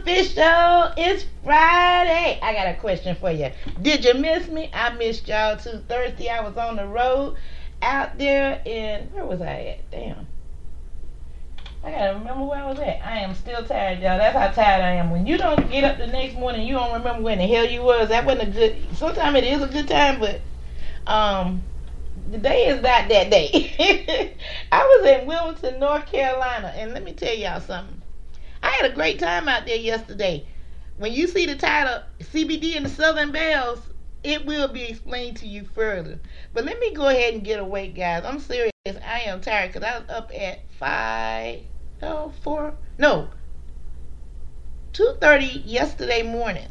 Official. It's Friday. I got a question for you. Did you miss me? I missed y'all too. Thursday, I was on the road out there in where was I at? Damn. I gotta remember where I was at. I am still tired, y'all. That's how tired I am. When you don't get up the next morning, you don't remember when the hell you was. That wasn't a good. Sometimes it is a good time, but um, the day is not that day. I was in Wilmington, North Carolina, and let me tell y'all something. I had a great time out there yesterday. When you see the title CBD and the Southern Bells, it will be explained to you further. But let me go ahead and get away, guys. I'm serious. I am tired because I was up at five, oh, four, no, two thirty yesterday morning,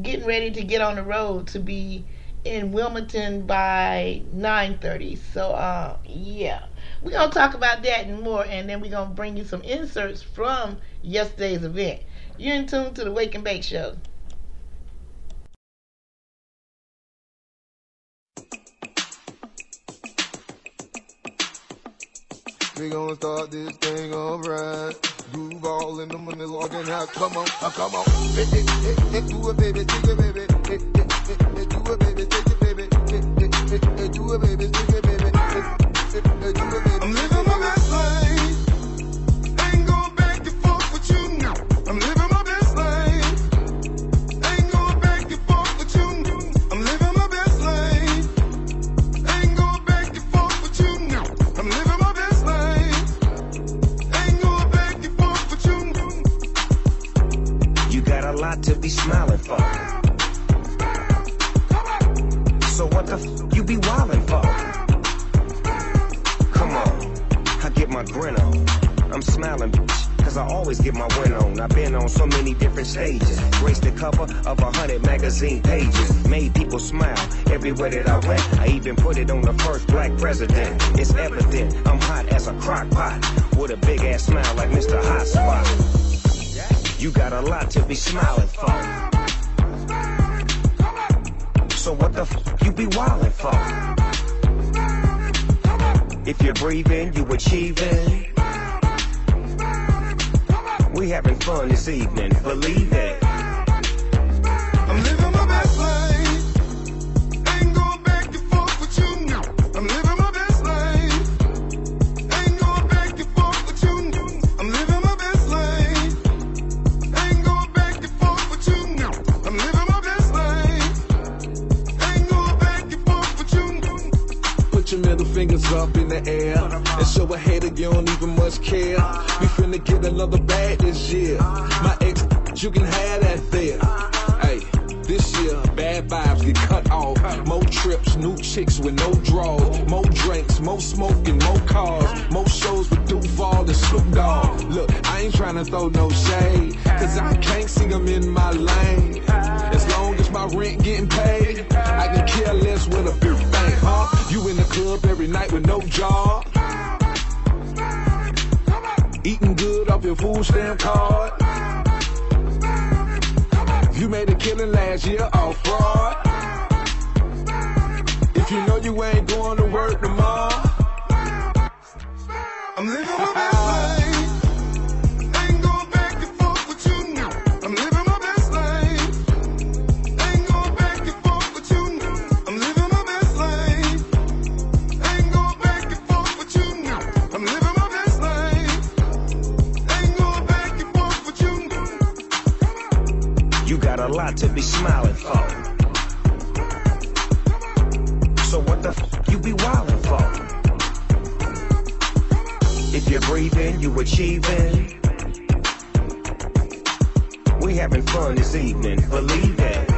getting ready to get on the road to be in Wilmington by nine thirty. So, uh, yeah, we're gonna talk about that and more, and then we're gonna bring you some inserts from yesterday's event. You're in tune to the Wake and Bake Show. We gonna start this thing alright. Groove all in the money logging out. Come on, uh, come on. Hey, hey, hey, hey, do it, baby, take it, baby. Hey, hey, hey, hey, do it, baby, take it, baby. Hey, hey, hey, hey, do it, baby, take it, baby. I'm living my best life. Ain't going back and forth with you now. I'm living everywhere that I went. I even put it on the first black president. It's evident I'm hot as a crock pot. With a big ass smile like Mr. Hot Spot. You got a lot to be smiling for. So what the f you be wildin' for? If you're breathing, you achieving. We having fun this evening, believe it. Night with no job. Eating good off your food stamp card. You made a killing last year off fraud. If you know you ain't going to work tomorrow, I'm living my be smiling for. So what the f you be wildin' for? If you're breathing, you achieving. We having fun this evening, believe it.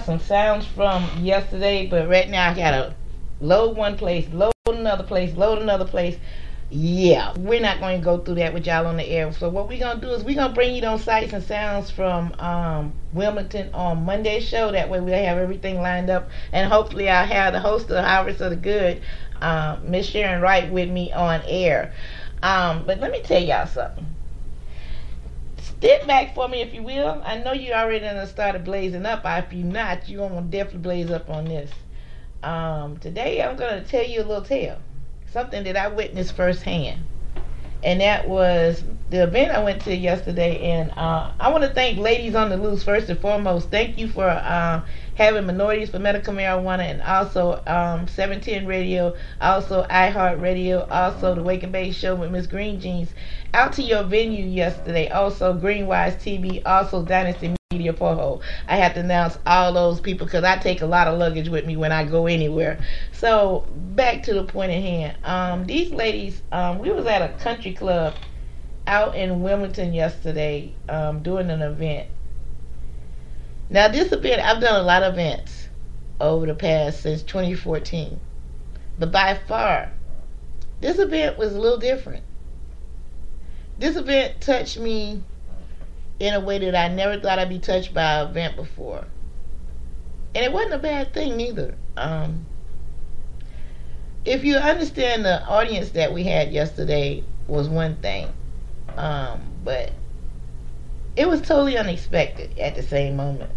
Some sounds from yesterday, but right now I gotta load one place, load another place, load another place. Yeah, we're not going to go through that with y'all on the air. So what we're gonna do is we're gonna bring you those sights and sounds from um, Wilmington on Monday's show. That way we'll have everything lined up, and hopefully I'll have the host of the Harvest of the Good, uh, Miss Sharon Wright, with me on air. Um, but let me tell y'all something. Step back for me, if you will. I know you already done started blazing up. If you not, you're gonna definitely blaze up on this. Um, today, I'm gonna tell you a little tale, something that I witnessed firsthand, and that was the event I went to yesterday. And uh, I want to thank Ladies on the Loose first and foremost. Thank you for uh, having Minorities for Medical Marijuana, and also um, 710 Radio, also iHeart Radio, also the Wake and Bake Show with Miss Green Jeans out to your venue yesterday. Also, Greenwise TV, also Dynasty Media Porthole. I have to announce all those people because I take a lot of luggage with me when I go anywhere. So back to the point at hand. Um, these ladies, um, we was at a country club out in Wilmington yesterday um, doing an event. Now this event, I've done a lot of events over the past since 2014, but by far, this event was a little different this event touched me in a way that I never thought I'd be touched by an event before. And it wasn't a bad thing neither. Um, if you understand the audience that we had yesterday was one thing, um, but it was totally unexpected at the same moment.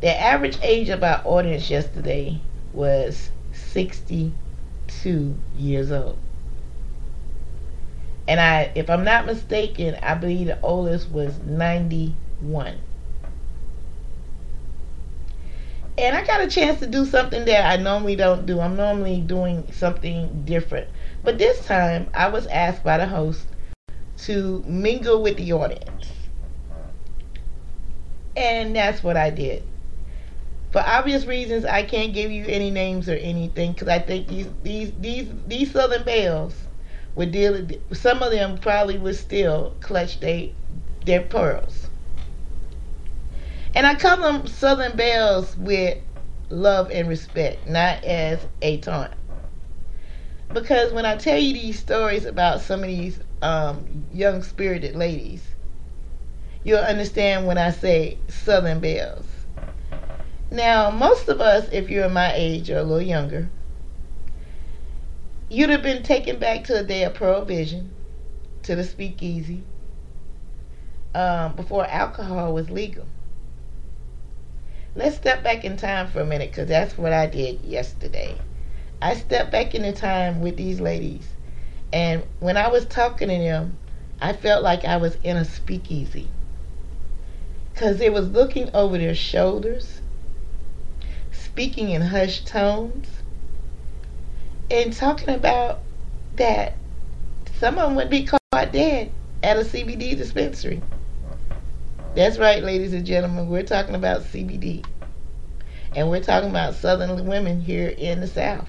The average age of our audience yesterday was 62 years old. And I, if I'm not mistaken, I believe the oldest was 91. And I got a chance to do something that I normally don't do. I'm normally doing something different. But this time, I was asked by the host to mingle with the audience. And that's what I did. For obvious reasons, I can't give you any names or anything because I think these these these these Southern Belles would deal. Some of them probably would still clutch they their pearls. And I call them Southern Belles with love and respect, not as a taunt. Because when I tell you these stories about some of these um, young spirited ladies, you'll understand when I say Southern Belles. Now, most of us, if you're my age or a little younger, you'd have been taken back to a day of prohibition, to the speakeasy, um, before alcohol was legal. Let's step back in time for a minute because that's what I did yesterday. I stepped back into time with these ladies, and when I was talking to them, I felt like I was in a speakeasy because they was looking over their shoulders, speaking in hushed tones, and talking about that someone would be caught dead at a CBD dispensary. That's right, ladies and gentlemen. We're talking about CBD. And we're talking about Southern women here in the South.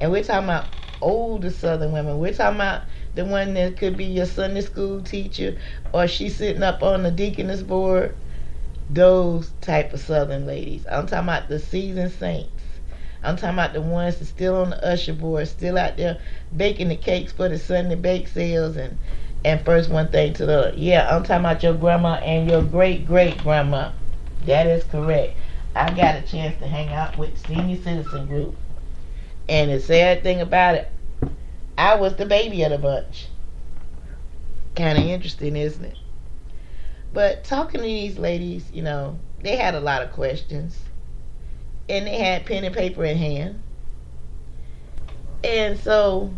And we're talking about older Southern women. We're talking about the one that could be your Sunday school teacher or she's sitting up on the deaconess board. Those type of Southern ladies. I'm talking about the seasoned saints. I'm talking about the ones that's still on the usher board, still out there baking the cakes for the Sunday bake sales and and first one thing to the. Yeah, I'm talking about your grandma and your great great grandma. That is correct. I got a chance to hang out with senior citizen group. And the sad thing about it, I was the baby of the bunch. Kind of interesting, isn't it? But talking to these ladies, you know, they had a lot of questions. And they had pen and paper in hand. And so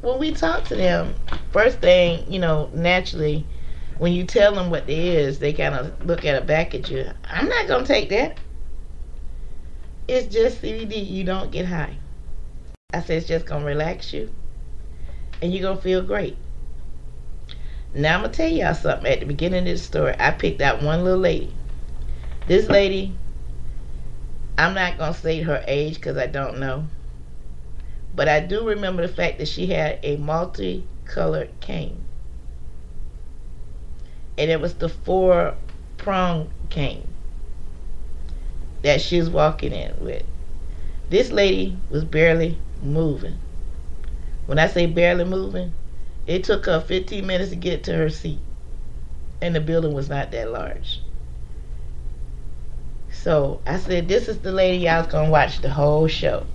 when we talk to them, first thing, you know, naturally, when you tell them what it is, they kind of look at it back at you. I'm not going to take that. It's just CBD. You don't get high. I said it's just going to relax you. And you're going to feel great. Now I'm to tell y'all something. At the beginning of this story, I picked out one little lady. This lady, I'm not to say her age because I don't know. But I do remember the fact that she had a multicolored cane. And it was the four prong cane that she was walking in with. This lady was barely moving. When I say barely moving, it took her 15 minutes to get to her seat. And the building was not that large. So I said, This is the lady I was going to watch the whole show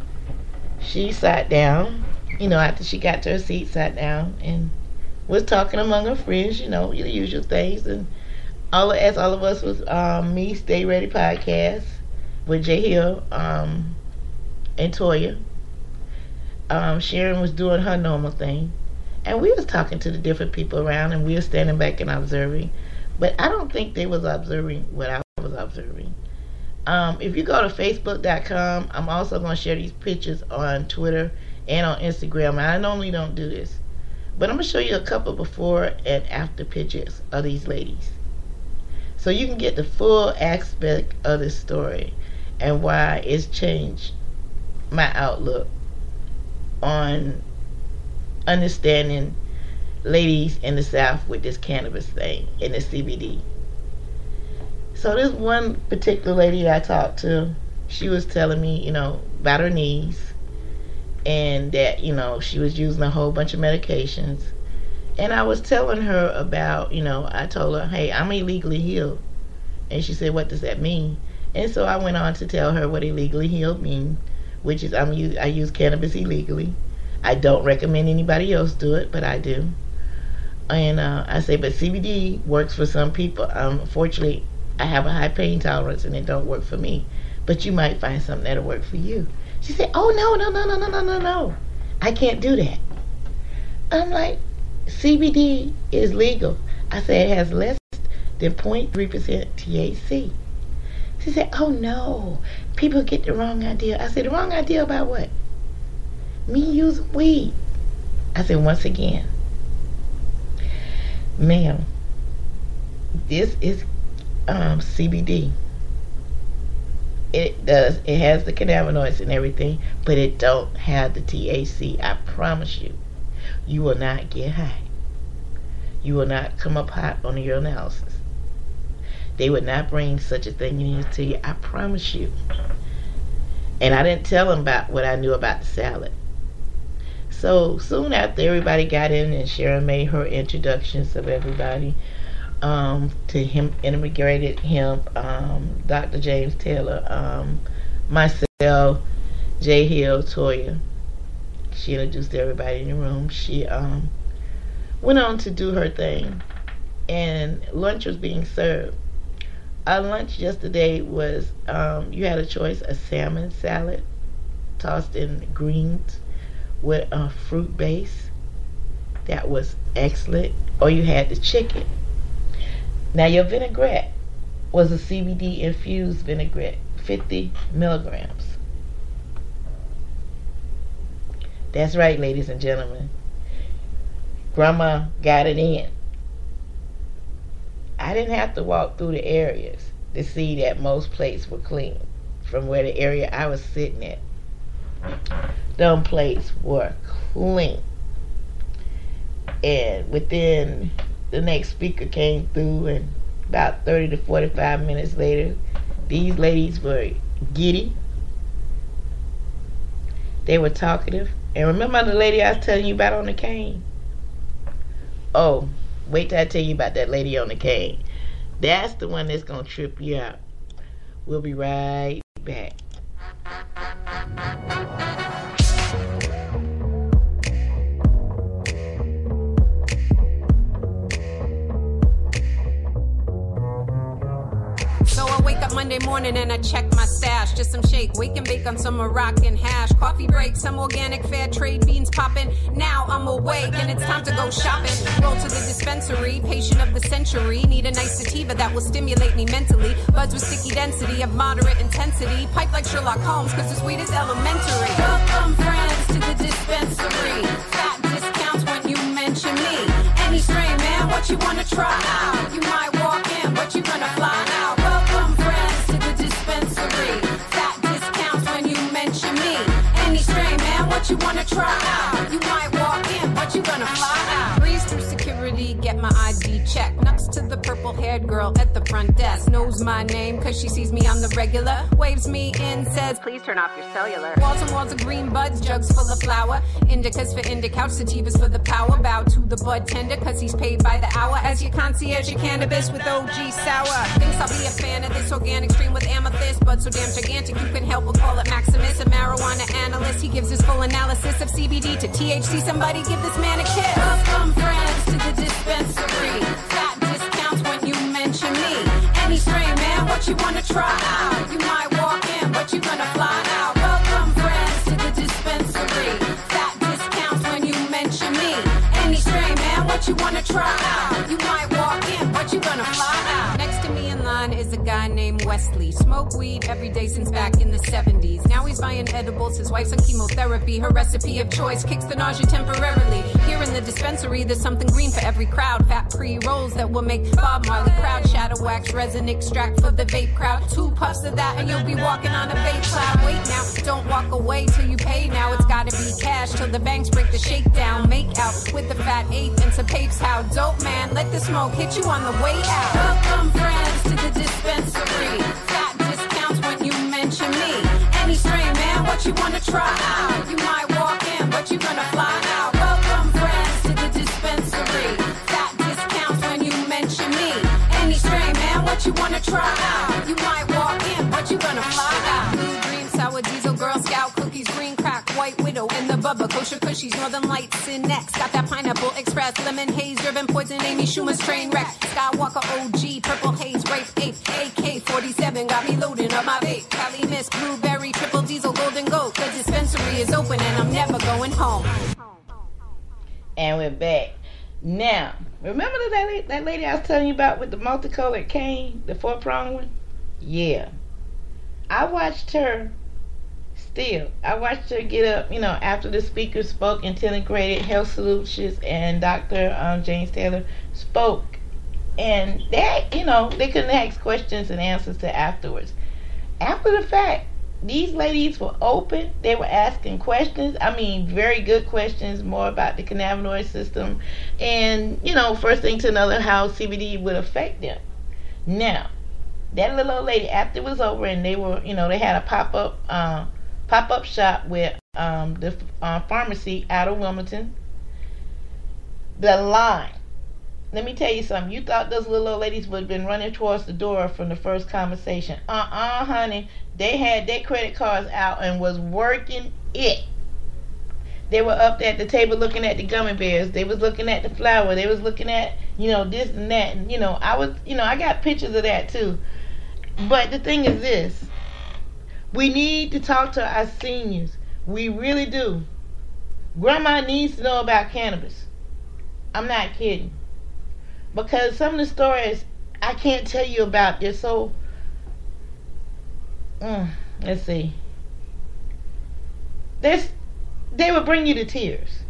she sat down, you know, after she got to her seat, sat down and was talking among her friends, you know, the usual things. And all as all of us was um, me, Stay Ready podcast with Jay Hill um, and Toya. Um, Sharon was doing her normal thing. And we was talking to the different people around and we were standing back and observing. But I don't think they was observing what I was observing. Um, if you go to facebook.com, I'm also going to share these pictures on Twitter and on Instagram. I normally don't do this, but I'm going to show you a couple before and after pictures of these ladies. So you can get the full aspect of this story and why it's changed my outlook on understanding ladies in the South with this cannabis thing and the CBD. So this one particular lady I talked to, she was telling me, you know, about her knees and that, you know, she was using a whole bunch of medications. And I was telling her about, you know, I told her, hey, I'm illegally healed. And she said, what does that mean? And so I went on to tell her what illegally healed means, which is I'm I use cannabis illegally. I don't recommend anybody else do it, but I do. And uh, I say, but CBD works for some people. Um, unfortunately, I have a high pain tolerance and it don't work for me. But you might find something that'll work for you. She said, Oh no, no, no, no, no, no, no, no. I can't do that. I'm like, CBD is legal. I said it has less than 0.3% THC. She said, Oh no, people get the wrong idea. I said, The wrong idea about what? Me use weed. I said, Once again, ma'am, this is um, CBD. It does. It has the cannabinoids and everything, but it don't have the THC. I promise you, you will not get high. You will not come up hot on your analysis. They would not bring such a thing in to you. I promise you. And I didn't tell them about what I knew about the salad. So soon after everybody got in and Sharon made her introductions of everybody, um, to him, integrated him, um, Dr. James Taylor, um, myself, Jay Hill, Toya. She introduced everybody in the room. She um, went on to do her thing, and lunch was being served. Our lunch yesterday was um, you had a choice: a salmon salad tossed in greens with a fruit base. That was excellent. Or you had the chicken now your vinaigrette was a CBD infused vinaigrette, 50 milligrams. That's right, ladies and gentlemen. Grandma got it in. I didn't have to walk through the areas to see that most plates were clean from where the area I was sitting at. Them plates were clean. And within the next speaker came through and about 30 to 45 minutes later, these ladies were giddy. They were talkative. And remember the lady I was telling you about on the cane? Oh, wait till I tell you about that lady on the cane. That's the one that's going to trip you out. We'll be right back. I Monday morning and I check my stash. Just some shake, wake and bake on some Moroccan hash. Coffee break, some organic fair trade beans popping. Now I'm awake and it's time to go shopping. Roll to the dispensary, patient of the century. Need a nice sativa that will stimulate me mentally. Buds with sticky density of moderate intensity. Pipe like Sherlock Holmes, cause the sweet is elementary. Welcome friends to the dispensary. Fat discounts when you mention me. Any strain, man, what you wanna try? You might walk in, but you gonna fly out. You wanna try? You might walk in, but you gonna fly purple haired girl at the front desk. Knows my name, cause she sees me on the regular. Waves me in, says, please turn off your cellular. Walls and walls of green buds, jugs full of flour. Indicas for indicouch, sativas for the power. Bow to the bud tender, cause he's paid by the hour. As your concierge, your cannabis with OG sour. Thinks I'll be a fan of this organic stream with amethyst. Bud so damn gigantic, you can help but call it Maximus. A marijuana analyst, he gives his full analysis of CBD to THC. Somebody give this man a kiss. Welcome friends to the dispensary. What you wanna try out? You might walk in, but you gonna fly out. Welcome friends to the dispensary. Fat discounts when you mention me. Any strain, man, what you wanna try out? You might walk in, but you gonna fly out. Is a guy named Wesley. Smoke weed every day since back in the 70s. Now he's buying edibles. His wife's on chemotherapy. Her recipe of choice kicks the nausea temporarily. Here in the dispensary, there's something green for every crowd. Fat pre rolls that will make Bob Marley proud. Shatter wax, resin extract for the vape crowd. Two puffs of that, and you'll be walking on a vape cloud. Wait now, don't walk away till you pay now. It's gotta be cash till the banks break the shakedown. Make out with the fat eighth and some papes. How dope, man. Let the smoke hit you on the way out. Welcome, friends, dispensary. Fat discounts when you mention me. Any strain, man, what you wanna try out? You might walk in, but you gonna fly out. Welcome, friends, to the dispensary. Fat discounts when you mention me. Any strain, man, what you wanna try out? You might bubba kosher cushies, Northern Lights in next. Got that pineapple express, lemon haze, Durban Poison, Amy Schumer's train wreck. Skywalker OG, purple haze, grape ape, AK 47, got me loading up my vape. Cali Miss, blueberry, triple diesel, golden goat. The dispensary is open and I'm never going home. and we're back. Now, remember that lady, that lady I was telling you about with the multicolored cane, the four pronged one? Yeah. I watched her still. I watched her get up, you know, after the speaker spoke, and Integrated Health Solutions, and Dr. Um, James Taylor spoke. And that, you know, they couldn't ask questions and answers to afterwards. After the fact, these ladies were open. They were asking questions. I mean, very good questions, more about the cannabinoid system, and you know, first thing to another, how CBD would affect them. Now, that little old lady, after it was over, and they were, you know, they had a pop up, uh, pop up shop with um, the uh, pharmacy out of Wilmington. The line. Let me tell you something. You thought those little old ladies would have been running towards the door from the first conversation. Uh uh honey. They had their credit cards out and was working it. They were up there at the table looking at the gummy bears. They was looking at the flour. They was looking at, you know, this and that. And, you know, I was, you know, I got pictures of that too. But the thing is this. We need to talk to our seniors. We really do. Grandma needs to know about cannabis. I'm not kidding. Because some of the stories I can't tell you about, they're so. Mm, let's see. This, they will bring you to tears.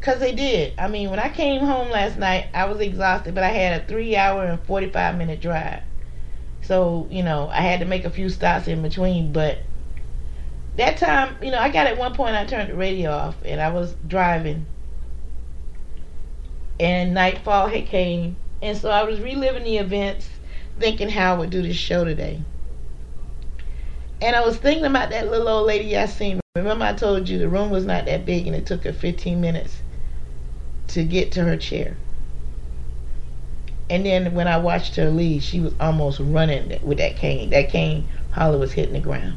Cause they did. I mean, when I came home last night, I was exhausted, but I had a three hour and forty five minute drive. So, you know, I had to make a few stops in between, but that time, you know, I got at one point I turned the radio off and I was driving and nightfall had came and so I was reliving the events thinking how I would do this show today. And I was thinking about that little old lady I seen. Remember I told you the room was not that big and it took her 15 minutes to get to her chair. And then when I watched her leave, she was almost running with that cane. That cane hardly was hitting the ground.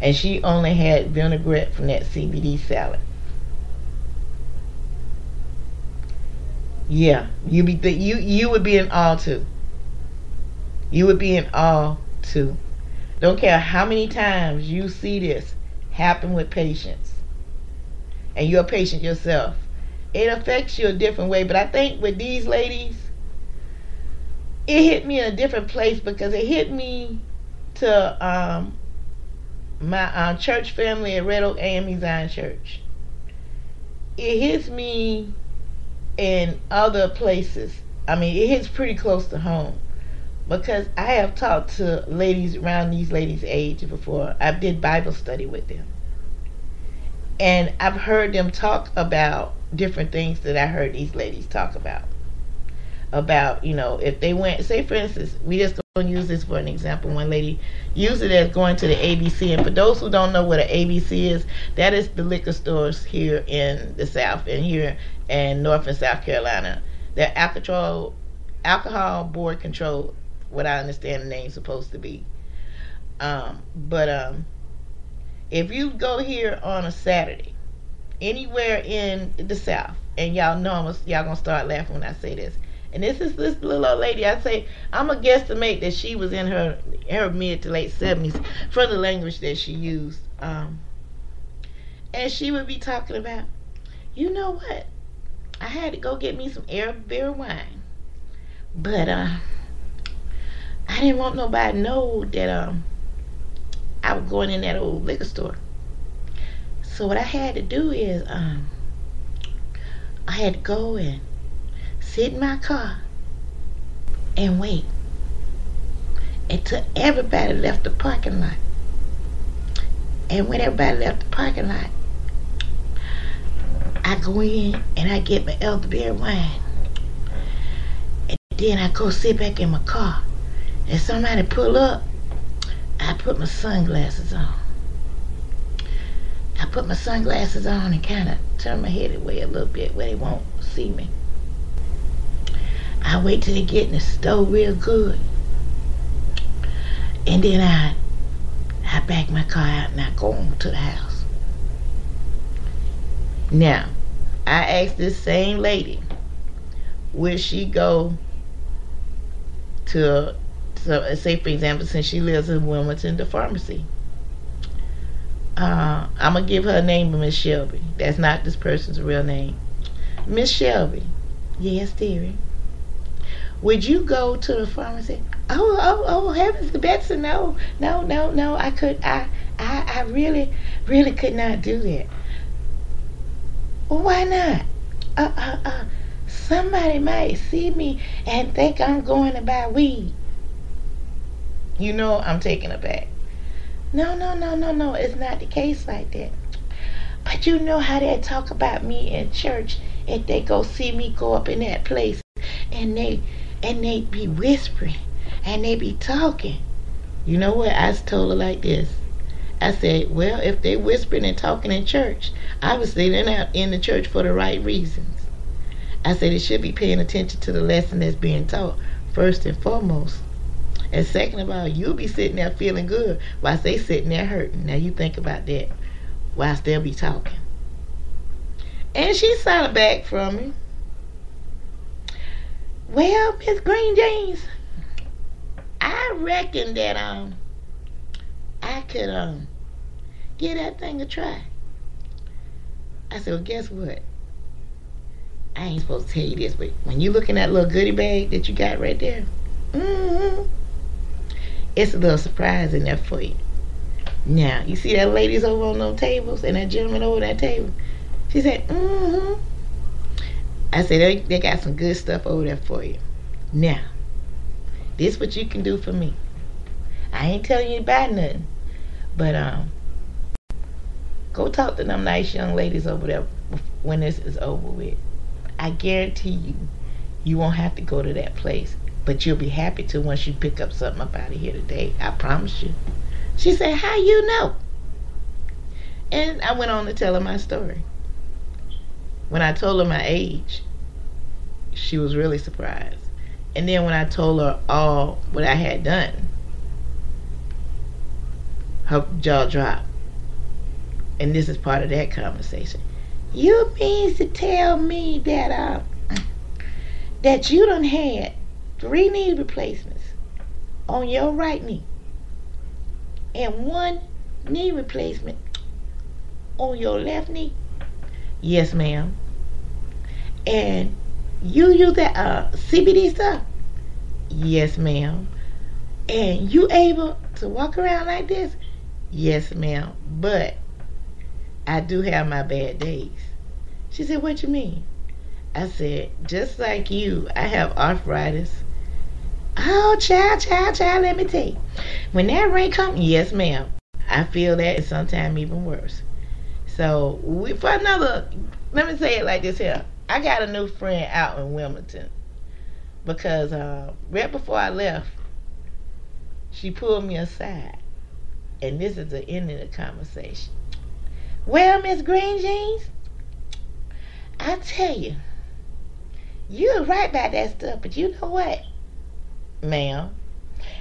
And she only had vinaigrette from that CBD salad. Yeah, you be th- you you would be in awe too. You would be in awe too. Don't care how many times you see this happen with patients, and you're a patient yourself. It affects you a different way, but I think with these ladies, it hit me in a different place because it hit me to um, my uh, church family at Red Oak AME Zion Church. It hits me in other places. I mean, it hits pretty close to home because I have talked to ladies around these ladies' age before. I did Bible study with them. And I've heard them talk about different things that I heard these ladies talk about. About, you know, if they went, say for instance, we just going to use this for an example. One lady used it as going to the ABC. And for those who don't know what an ABC is, that is the liquor stores here in the South and here in North and South Carolina. They're alcohol, alcohol board control, what I understand the name's supposed to be. Um, but um, if you go here on a Saturday, anywhere in the South, and y'all know I'm, y'all gonna start laughing when I say this. And this is this little old lady. I say I'm a guesstimate that she was in her her mid to late seventies from the language that she used. Um, and she would be talking about, you know what? I had to go get me some Arab beer wine, but uh, I didn't want nobody to know that um Going in that old liquor store. So what I had to do is um I had to go and sit in my car and wait until everybody left the parking lot. And when everybody left the parking lot, I go in and I get my elderberry wine. And then I go sit back in my car. And somebody pull up, I put my sunglasses on. I put my sunglasses on and kind of turn my head away a little bit where they won't see me. I wait till they get in the store real good. And then I I back my car out and I go on to the house. Now, I asked this same lady, will she go to, to say for example, since she lives in Wilmington, the pharmacy. Uh, I'm gonna give her a name, Miss Shelby. That's not this person's real name. Miss Shelby. Yes, dearie. Would you go to the pharmacy? Oh, oh, oh, heavens, Betsy, no, no, no, no. I could, I, I, I really, really could not do that. Why not? Uh, uh, uh. Somebody might see me and think I'm going to buy weed. You know I'm taking it back. No, no, no, no, no. It's not the case like that. But you know how they talk about me in church if they go see me go up in that place and they and they be whispering and they be talking. You know what? I told her like this. I said, well, if they whispering and talking in church, obviously they're not in the church for the right reasons. I said they should be paying attention to the lesson that's being taught first and foremost. And second of all, you'll be sitting there feeling good whilst they sitting there hurting. Now you think about that whilst they'll be talking. And she sat back from me. Well, Miss Green Jeans, I reckon that um I could um give that thing a try. I said, well, guess what? I ain't supposed to tell you this, but when you look in that little goodie bag that you got right there, mm-hmm, it's a little surprise in there for you. Now, you see that ladies over on those tables and that gentleman over that table? She said, mm-hmm. I said, they, they got some good stuff over there for you. Now, this what you can do for me. I ain't telling you about nothing. But um go talk to them nice young ladies over there when this is over with. I guarantee you you won't have to go to that place. But you'll be happy to once you pick up something up out of here today. I promise you. She said, How you know? And I went on to tell her my story. When I told her my age, she was really surprised. And then when I told her all what I had done, her jaw dropped. And this is part of that conversation. You means to tell me that uh, that you done had three knee replacements on your right knee and one knee replacement on your left knee? Yes, ma'am. And you use that uh, CBD stuff? Yes, ma'am. And you able to walk around like this? Yes, ma'am. But I do have my bad days. She said, What you mean? I said, just like you, I have arthritis. Oh, child, child, child, let me tell you. When that rain comes, yes, ma'am. I feel that and sometimes even worse. So, we, for another, let me say it like this here. I got a new friend out in Wilmington because uh, right before I left, she pulled me aside. And this is the end of the conversation. Well, Miss Green Jeans, I tell you, you're right about that stuff, but you know what, ma'am?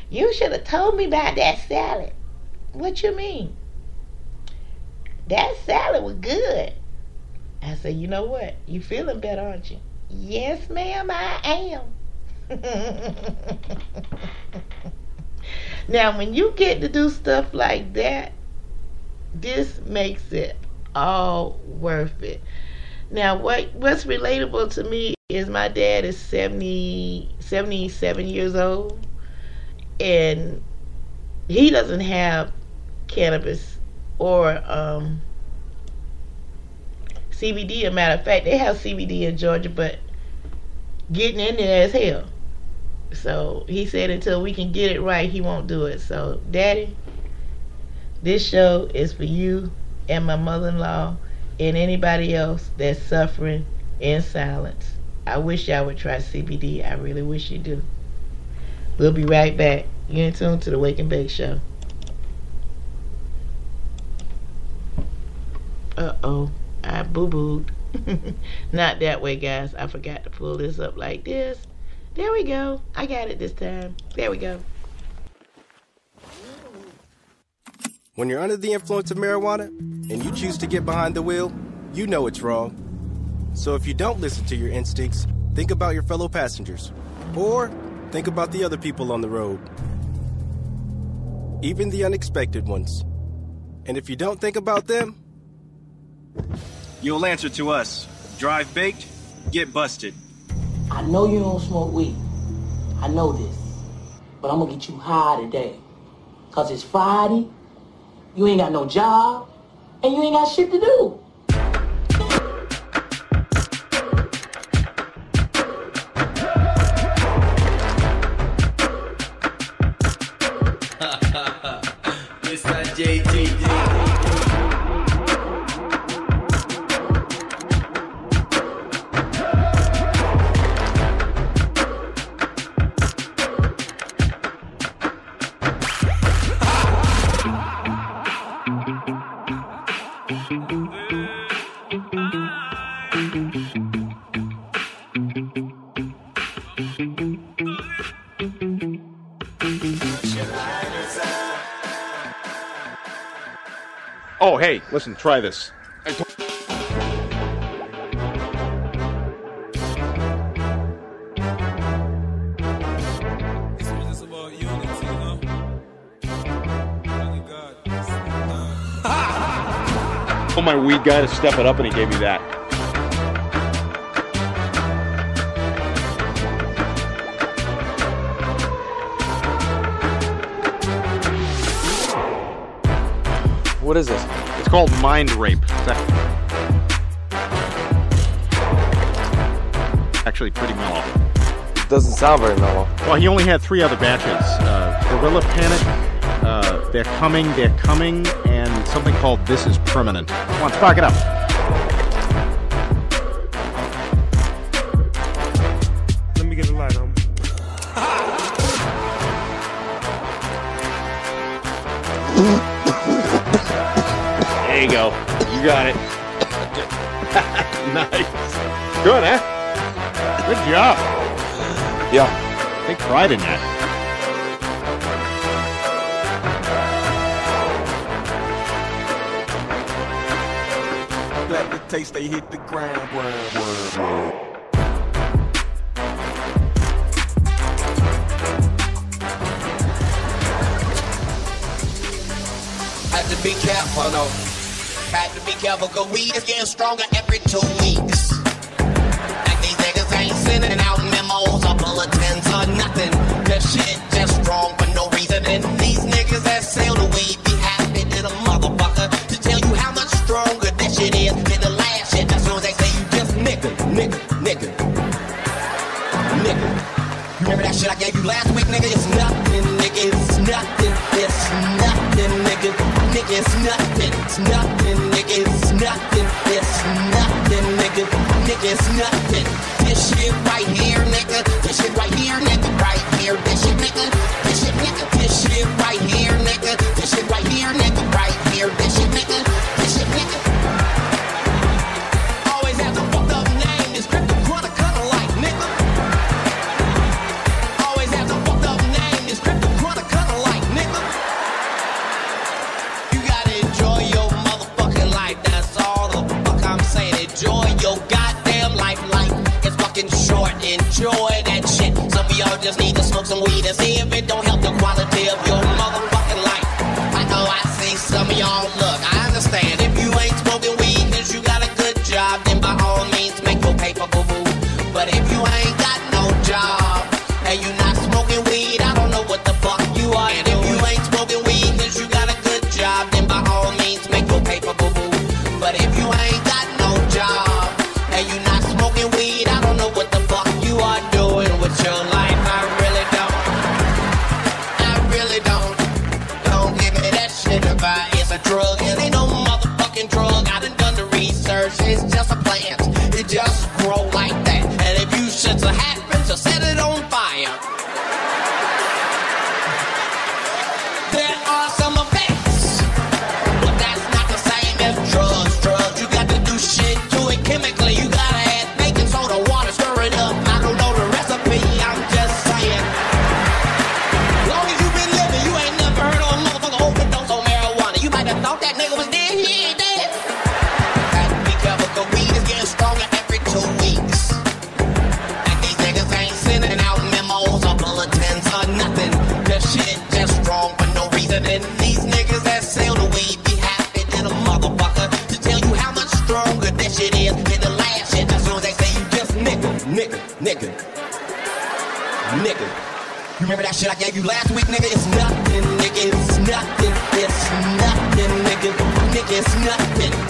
You should have told me about that salad. What you mean? That salad was good. I said, you know what? You feeling better, aren't you? Yes, ma'am, I am. now, when you get to do stuff like that, this makes it all worth it. Now, what what's relatable to me is my dad is 70, 77 years old, and he doesn't have cannabis or um, CBD. A matter of fact, they have CBD in Georgia, but getting in there is hell. So he said until we can get it right, he won't do it. So, Daddy, this show is for you and my mother in law and anybody else that's suffering in silence. I wish y'all would try CBD. I really wish you do. We'll be right back. You're in tune to the Wake and Bake Show. Uh oh, I boo booed. Not that way, guys. I forgot to pull this up like this. There we go. I got it this time. There we go. When you're under the influence of marijuana and you choose to get behind the wheel, you know it's wrong. So if you don't listen to your instincts, think about your fellow passengers. Or think about the other people on the road. Even the unexpected ones. And if you don't think about them, You'll answer to us. Drive baked, get busted. I know you don't smoke weed. I know this. But I'm gonna get you high today. Cause it's Friday, you ain't got no job, and you ain't got shit to do. Hey, listen, try this. Told my weed guy to step it up, and he gave me that. What is this? called mind rape. actually pretty mellow. It doesn't sound very mellow. Well, he only had three other batches: uh, Gorilla Panic, uh, They're Coming, They're Coming, and something called This Is Permanent. Come on, spark it up. You got it. nice. Good, eh? Good job. Yeah. Take pride in that. Let the taste they hit the ground be careful, cause weed is getting stronger every two weeks. Like these niggas ain't sending out memos or bulletins or nothing. This shit just strong for no reason. And these niggas that sell the weed be happy to the motherfucker to tell you how much stronger this shit is than the last shit. As soon as they say you just nigga, nigga, nigga. Nigga. Remember that shit I gave you last week, nigga? It's nothing, nigga. It's nothing. It's nothing, nigga. Nigga, it's nothing. It's nothing nothing, it's nothing, nigga, nigga, it's nothing.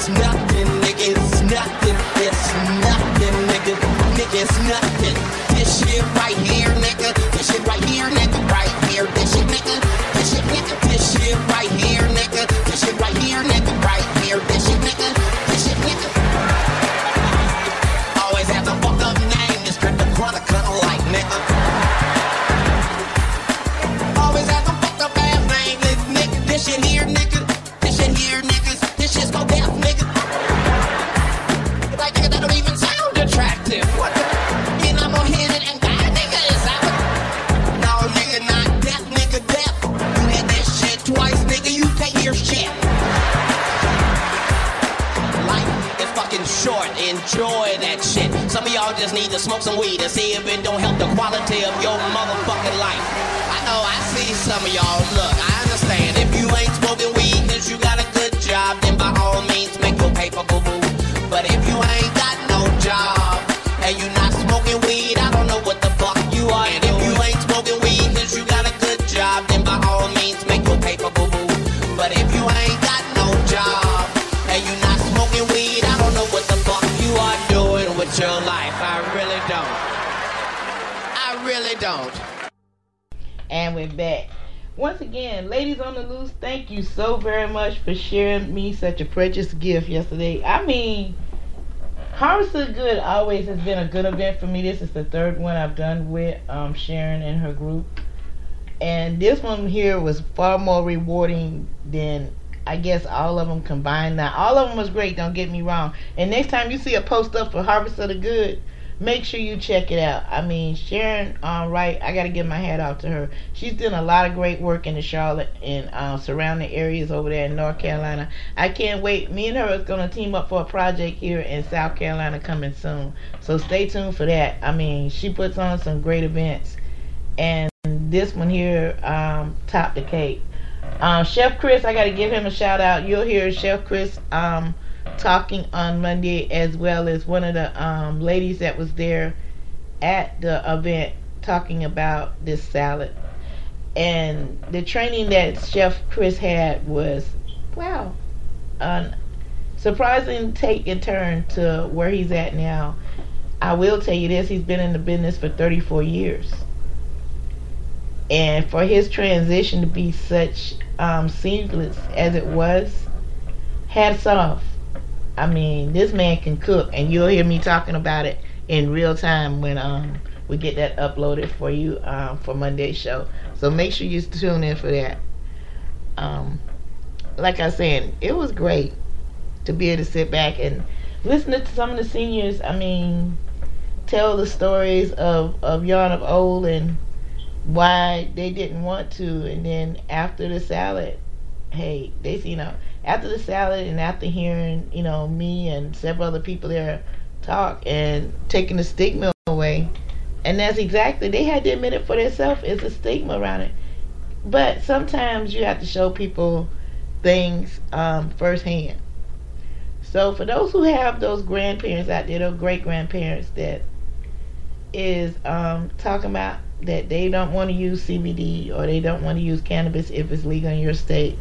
it's nothing, nigga, it's nothing, it's nothing, nigga, nigga, it's nothing. This shit right here. Again, ladies on the loose, thank you so very much for sharing me such a precious gift yesterday. I mean, Harvest of Good always has been a good event for me. This is the third one I've done with um, Sharon and her group. And this one here was far more rewarding than I guess all of them combined. Now, all of them was great, don't get me wrong. And next time you see a post up for Harvest of the Good, make sure you check it out. I mean, Sharon, um, right, I got to give my hat off to her. She's doing a lot of great work in the Charlotte and uh, surrounding areas over there in North Carolina. I can't wait. Me and her is going to team up for a project here in South Carolina coming soon. So stay tuned for that. I mean, she puts on some great events. And this one here, um, top the cake. Um, Chef Chris, I got to give him a shout out. You'll hear Chef Chris um, talking on Monday, as well as one of the um, ladies that was there at the event talking about this salad. And the training that Chef Chris had was, wow, a surprising take and turn to where he's at now. I will tell you this: he's been in the business for 34 years and for his transition to be such um, seamless as it was, hats off. I mean, this man can cook, and you'll hear me talking about it in real time when um, we get that uploaded for you um, for Monday's show. So make sure you tune in for that. Um, like I said, it was great to be able to sit back and listen to some of the seniors. I mean, tell the stories of of yarn of old and why they didn't want to and then after the salad hey they you know after the salad and after hearing you know me and several other people there talk and taking the stigma away. And that's exactly they had to admit it for themselves it's a stigma around it. But sometimes you have to show people things um, firsthand. So for those who have those grandparents out there those great grandparents that is um, talking about that they don't want to use CBD or they don't want to use cannabis if it's legal in your state,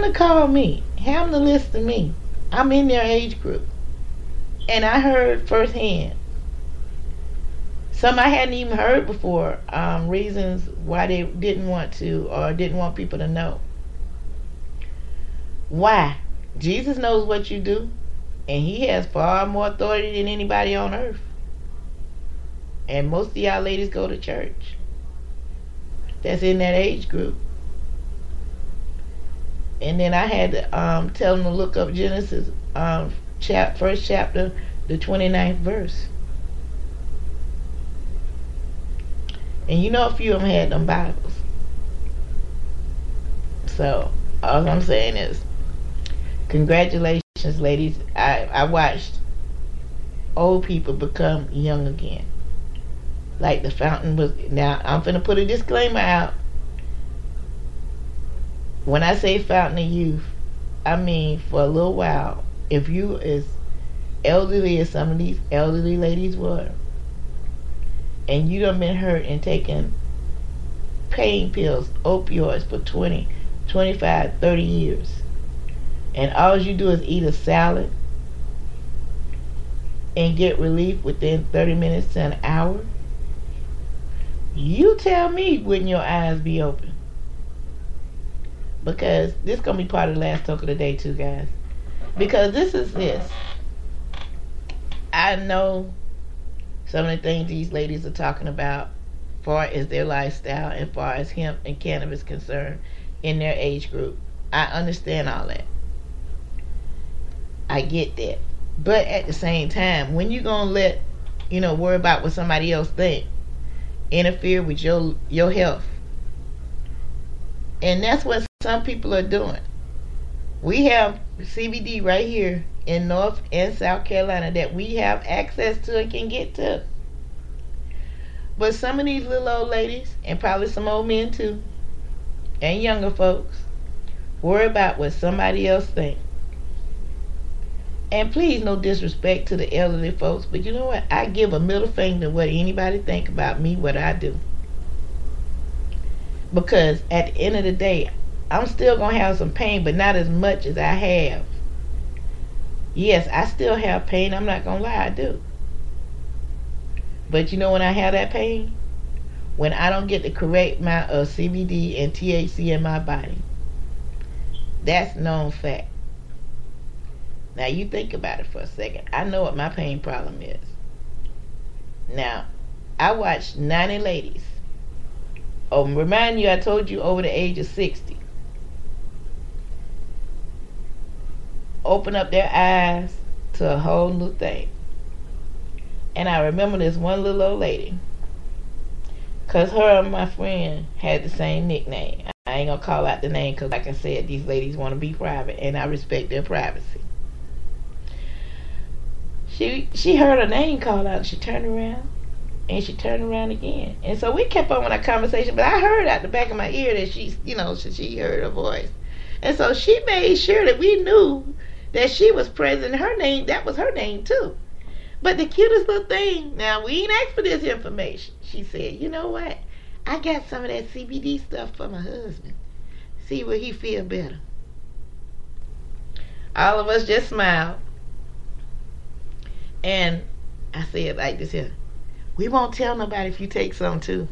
them to call me. Have them to listen to me. I'm in their age group. And I heard firsthand. Some I hadn't even heard before, um, reasons why they didn't want to or didn't want people to know. Why? Jesus knows what you do, and He has far more authority than anybody on earth. And most of y'all ladies go to church. That's in that age group. And then I had to um, tell them to look up Genesis, um, chap- first chapter, the 29th verse. And you know a few of them had them Bibles. So all I'm saying is, congratulations, ladies. I, I watched old people become young again like the fountain was now I'm gonna put a disclaimer out. When I say fountain of youth, I mean for a little while, if you as elderly as some of these elderly ladies were, and you done been hurt and taken pain pills, opioids for 20, 25, 30 years, and all you do is eat a salad and get relief within 30 minutes to an hour, you tell me when your eyes be open. Because this gonna be part of the last talk of the day too, guys. Because this is this. I know some of the things these ladies are talking about far as their lifestyle and far as hemp and cannabis concerned in their age group. I understand all that. I get that. But at the same time, when you gonna let, you know, worry about what somebody else think, interfere with your your health. And that's what some people are doing. We have CBD right here in North and South Carolina that we have access to and can get to. But some of these little old ladies, and probably some old men too, and younger folks, worry about what somebody else thinks. And please, no disrespect to the elderly folks, but you know what? I give a middle finger to what anybody think about me, what I do. Because at the end of the day, I'm still gonna have some pain, but not as much as I have. Yes, I still have pain. I'm not gonna lie, I do. But you know when I have that pain? When I don't get the correct amount uh, of CBD and THC in my body. That's known fact. Now you think about it for a second. I know what my pain problem is. Now, I watched 90 ladies. Oh, remind you, I told you over the age of 60. Open up their eyes to a whole new thing. And I remember this one little old lady. Because her and my friend had the same nickname. I ain't going to call out the name because, like I said, these ladies want to be private. And I respect their privacy. She, she heard her name called out and she turned around and she turned around again. And so we kept on with our conversation, but I heard out the back of my ear that she, you know, she, she heard her voice. And so she made sure that we knew that she was present. Her name, that was her name too. But the cutest little thing, now we ain't asked for this information. She said, you know what? I got some of that CBD stuff for my husband. See will he feel better. All of us just smiled. And I said like this here. We won't tell nobody if you take some too.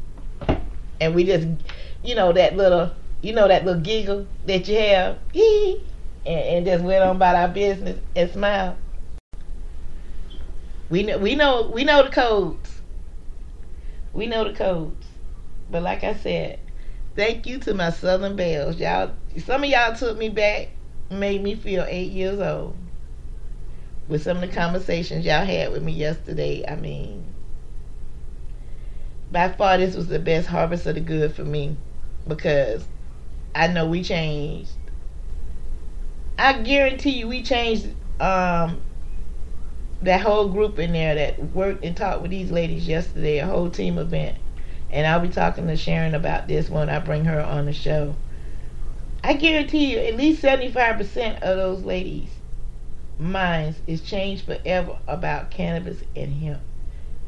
And we just you know, that little you know that little giggle that you have. And, and just went on about our business and smiled. We know we know we know the codes. We know the codes. But like I said, thank you to my Southern Bells. Y'all some of y'all took me back, made me feel eight years old. With some of the conversations y'all had with me yesterday. I mean by far this was the best harvest of the good for me because I know we changed. I guarantee you we changed um that whole group in there that worked and talked with these ladies yesterday, a whole team event. And I'll be talking to Sharon about this when I bring her on the show. I guarantee you, at least 75% of those ladies' minds is changed forever about cannabis and hemp.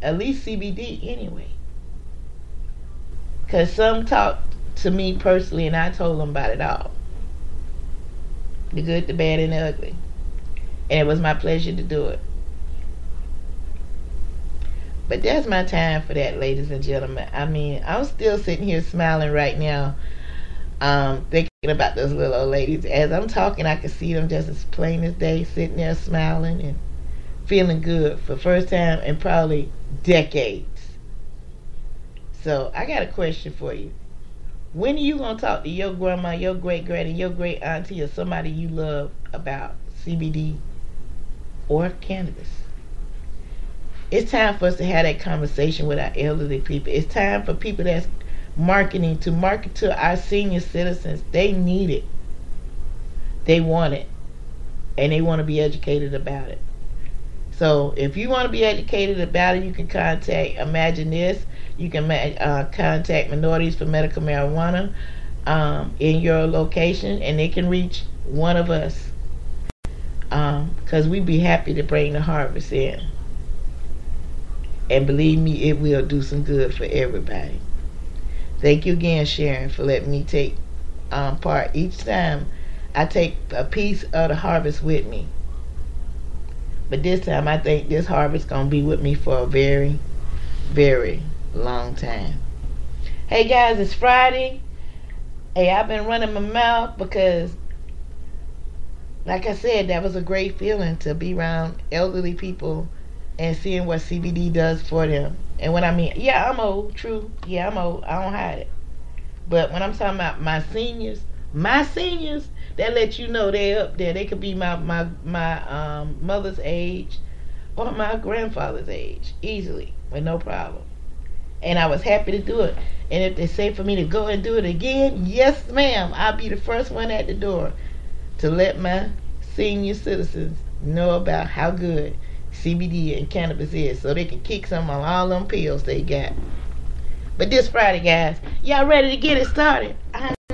At least CBD, anyway. Because some talked to me personally, and I told them about it all the good, the bad, and the ugly. And it was my pleasure to do it. But that's my time for that, ladies and gentlemen. I mean, I'm still sitting here smiling right now, um, thinking about those little old ladies. As I'm talking, I can see them just as plain as day, sitting there smiling and feeling good for the first time in probably decades. So I got a question for you. When are you gonna talk to your grandma, your great granny, your great auntie, or somebody you love about CBD or cannabis? It's time for us to have that conversation with our elderly people. It's time for people that's marketing to market to our senior citizens. They need it. They want it. And they want to be educated about it. So if you want to be educated about it, you can contact Imagine This. You can uh, contact Minorities for Medical Marijuana um, in your location, and they can reach one of us because um, we'd be happy to bring the harvest in. And believe me, it will do some good for everybody. Thank you again, Sharon, for letting me take um, part each time. I take a piece of the harvest with me. But this time, I think this harvest gonna be with me for a very, very long time. Hey guys, it's Friday. Hey, I've been running my mouth because, like I said, that was a great feeling to be around elderly people and seeing what CBD does for them. And when I mean, yeah, I'm old, true. Yeah, I'm old. I don't hide it. But when I'm talking about my seniors, my seniors, that let you know they're up there. They could be my my my um, mother's age or my grandfather's age easily with no problem. And I was happy to do it. And if they say for me to go and do it again, yes, ma'am, I'll be the first one at the door to let my senior citizens know about how good CBD and cannabis is, so they can kick some on all them pills they got. But this Friday, guys, y'all ready to get it started? I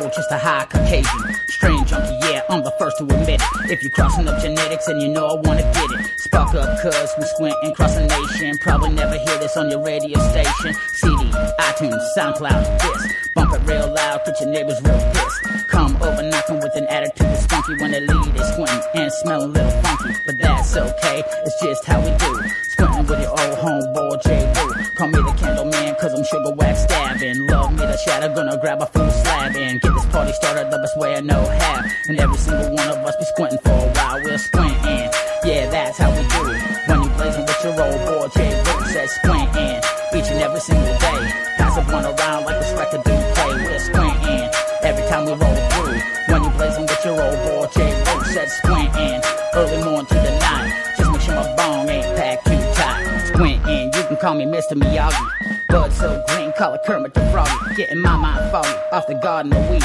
just a high Caucasian. Strange junkie, yeah, I'm the first to admit it. If you're crossing up genetics and you know I wanna get it. Spark up cuz we squint and cross the nation. Probably never hear this on your radio station. CD, iTunes, SoundCloud, this. Bump it real loud, get your neighbors real pissed. Come over knocking with an attitude that's funky when they lead is squinting and smelling a little funky. But that's okay, it's just how we do. Squinting with your old homeboy J. Roo. Call me the candle man, cause I'm sugar wax stabbing. Love me the shatter, gonna grab a full slab and get this party started the best way I know how. And every single one of us be squinting for a while, we're squinting. Yeah, that's how we do it. When you blazing with your old boy J. Roo says squinting. Each and every single day. Pass it one around like this record do play, we're squinting. Every time we roll through. When you blazing with your old boy J. Roo said squinting. Call me Mr. Miyagi. Bud so green, call it Kermit the Froggy. Getting my mind foggy off the garden of weed.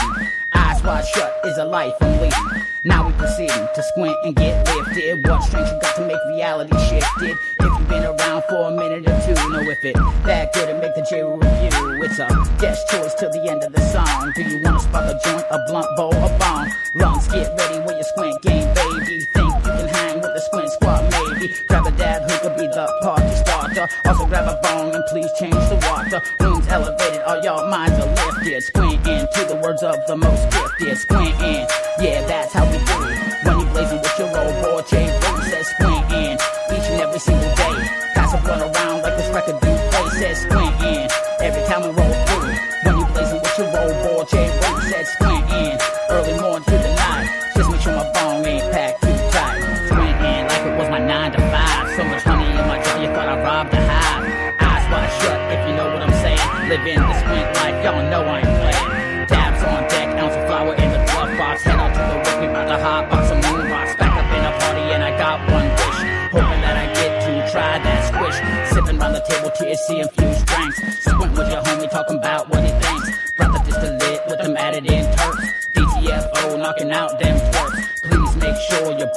Eyes wide shut is a life I'm leading. Now we proceeding to squint and get lifted. What strength you got to make reality shifted? If you've been around for a minute or two, know if it that good and make the J review. It's a guest choice till the end of the song. Do you wanna spark a joint, a blunt bowl, a bomb? Lungs get ready with your squint game, baby. Think you can hang with the squint squad, maybe? Grab a dab who could be the party starter. Also grab a bong and please change the water. Rooms elevated, all y'all minds are lifted. Squint in to the words of the most gifted. Squint in, yeah, that's how we do it. When you blazing with your old boy, J. Roo says squint in. Each and every single day. A blunt around like this record do play. Says squint in. Every time we roll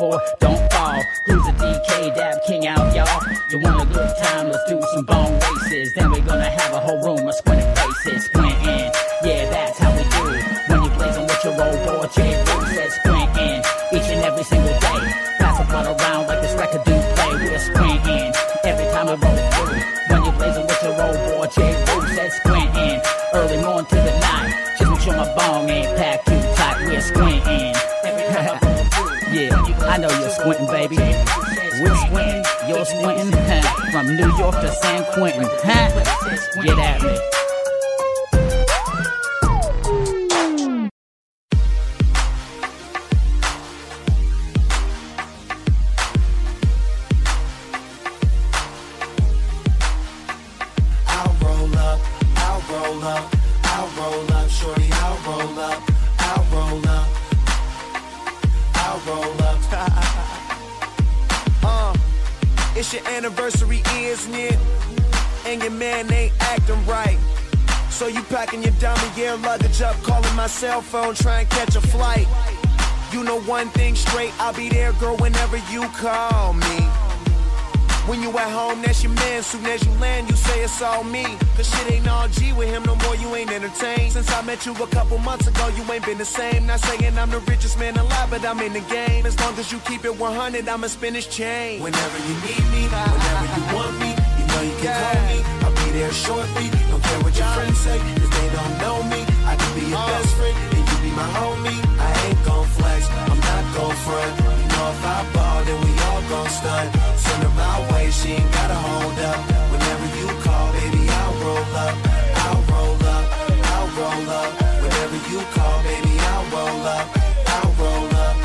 boy don't fall. Who's a DK dab king out, y'all? You want a good time? Let's do some bone races. Then we're gonna have a whole room of squinting New York to San Quentin. Huh? Get at me. Call me. When you at home, that's your man. Soon as you land, you say it's all me. Cause shit ain't all G with him no more, you ain't entertained. Since I met you a couple months ago, you ain't been the same. Not saying I'm the richest man alive, but I'm in the game. As long as you keep it 100, I'ma spin his chain. Whenever you need me, whenever you want me, you know you can call me. I'll be there shortly. Don't care what your friends say, cause they don't know me. I can be your best friend, and you be my homie. I ain't gon' flex, I'm not gon' front. You know if I ball, then we gon' stunt. Send her my way, she ain't gotta hold up. Whenever you call, baby, I'll roll up. I'll roll up, I'll roll up. Whenever you call, baby, I'll roll up. I'll roll up,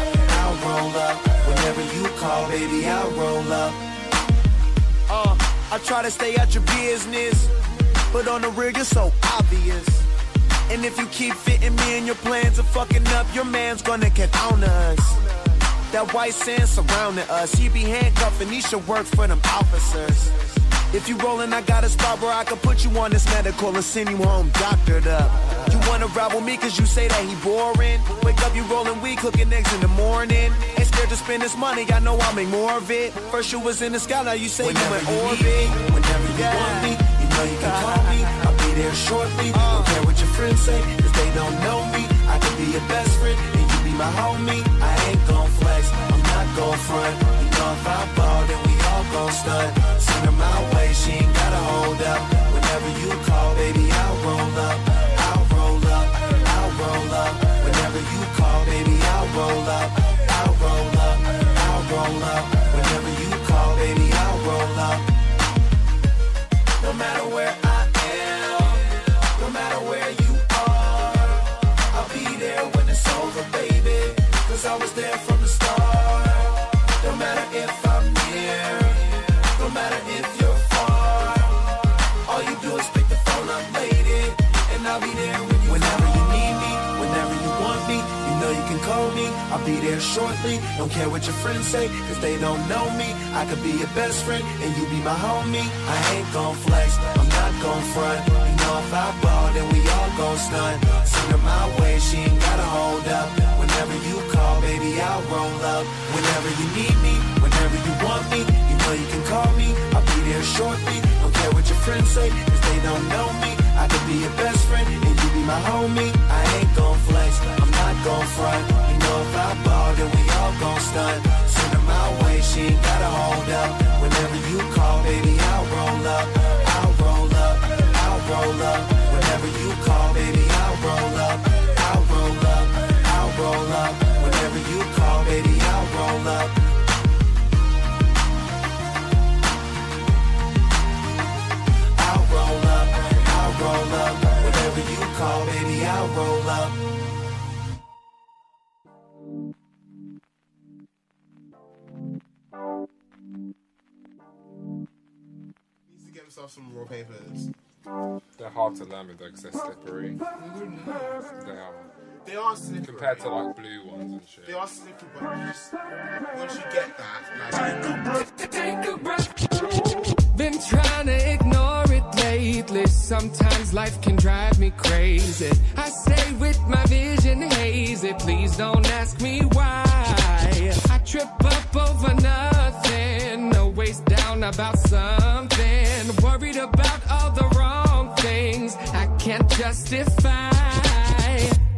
I'll roll up. Whenever you call, baby, I'll roll up. Uh, I try to stay out your business, but on the real, you're so obvious. And if you keep fitting me in your plans of fucking up, your man's gonna get on us. That white sand surrounding us, he be handcuffing, he should work for them officers. If you rollin', I got a spot where I can put you on this medical and send you home doctored up. You wanna ride with me cause you say that he boring. Wake up, you rollin' weed, cooking eggs in the morning. Ain't scared to spend this money, I know I'll make more of it. First you was in the sky, now you say Whenever you in orbit. me, whenever you want me, you know you can call me. I'll be there shortly. Uh. Don't care what your friends say, cause they don't know me. I could be your best friend, and you be my homie. I ain't gon' flex, I'm not gon' front. You know if I ball, then we all gon' stunt. Send her my way, she ain't gotta hold up. Whenever you call, baby, I'll roll up. I'll roll up, I'll roll up. Whenever you call, baby, I'll roll up. I'll roll up, I'll roll up. There shortly. Don't care what your friends say, cause they don't know me. I could be your best friend, and you be my homie. I ain't gon' flex, I'm not gon' front. You know if I ball, then we all gon' stunt. Send her my way, she ain't gotta hold up. Whenever you call, baby, I'll roll up. Whenever you need me, whenever you want me, you know you can call me. I'll be there shortly. Don't care what your friends say, cause they don't know me. I could be your best friend, and you be my homie. I ain't gon' not gon' front. You know if I ball, then we all gon' stunt. Send her my way, she ain't gotta hold up. Whenever you call, baby, I'll roll up. I'll roll up, I'll roll up. Whenever you call, baby, I'll roll up. I'll roll up, I'll roll up. Whenever you call, baby, I'll roll up. I'll roll up, I'll roll up. Whenever you call, baby, I'll roll up. Needs to get himself some raw papers. They're hard to learn with though because they're slippery. They are. They are slippery. Compared to like blue ones and shit. They are slippery, but you just, once you get that, like, Been trying to ignore it lately. Sometimes life can drive me crazy. I stay with my vision hazy. Please don't ask me why. I trip up over nothing. Always down about something. Can't justify.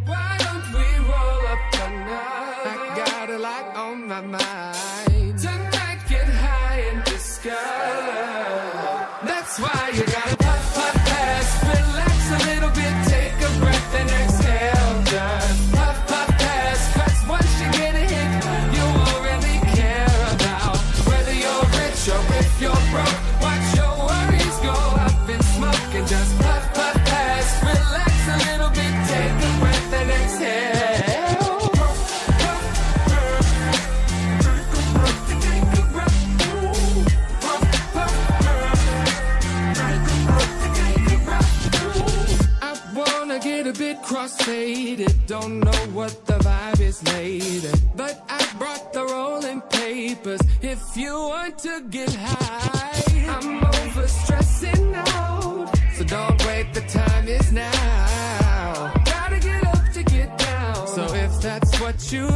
Why don't we roll up another? I got a lot on my mind. Cross-faded, don't know what the vibe is later. But I brought the rolling papers if you want to get high. I'm over stressing out, so don't wait, the time is now. Gotta get up to get down, so if that's what you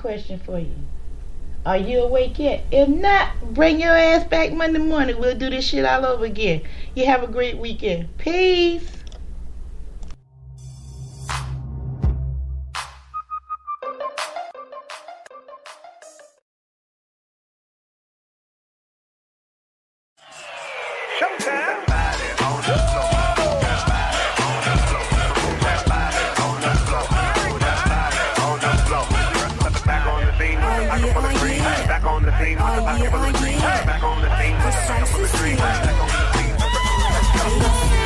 question for you. Are you awake yet? If not, bring your ass back Monday morning. We'll do this shit all over again. You have a great weekend. Peace. Looking at